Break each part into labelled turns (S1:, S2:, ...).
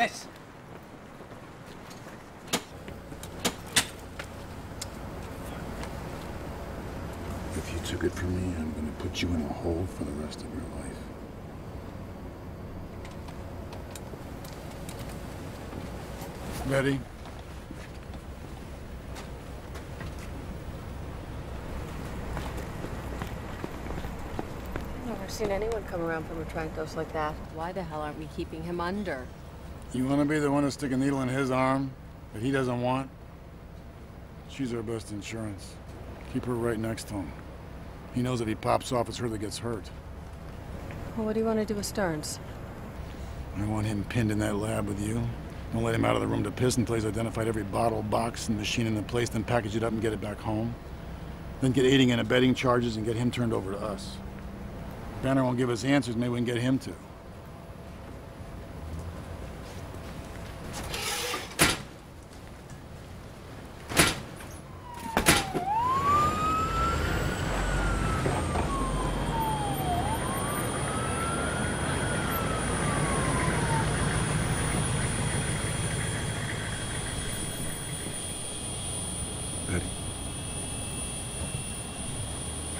S1: This.
S2: If you took it from me, I'm gonna put you in a hole for the rest of your life. Ready?
S3: Never seen anyone come around from a Otrantos like that. Why the hell aren't we keeping him under?
S2: You wanna be the one to stick a needle in his arm that he doesn't want? She's our best insurance. Keep her right next to him. He knows if he pops off, it's her that gets hurt.
S3: Well, what do you want to do with Sterns?
S2: I want him pinned in that lab with you. Don't let him out of the room to piss until he's identified every bottle, box, and machine in the place, then package it up and get it back home. Then get aiding and abetting charges and get him turned over to us. Banner won't give us answers, maybe we can get him to. Betty,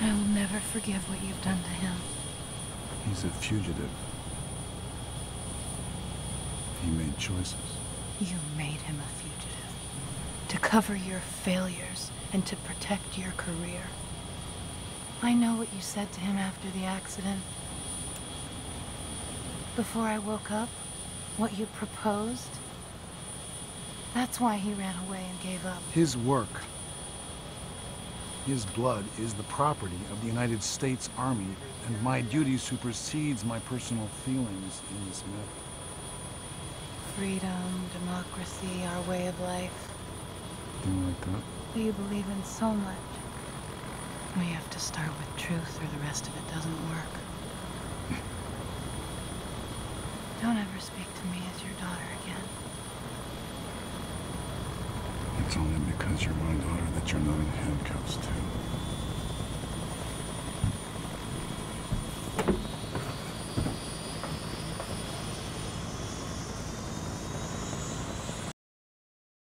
S4: I will never forgive what you've done to him.
S2: he's a fugitive. He made choices.
S4: You made him a fugitive. To cover your failures and to protect your career. I know what you said to him after the accident. Before I woke up, what you proposed. That's why he ran away and gave up.
S2: His work, his blood is the property of the United States Army, and my duty supersedes my personal feelings in this matter.
S4: Freedom, democracy, our way of life.
S2: You like
S4: that? You believe in so much. We have to start with truth or the rest of it doesn't work. Don't ever speak to me as your daughter again.
S2: It's only because you're my daughter that you're not in handcuffs, too.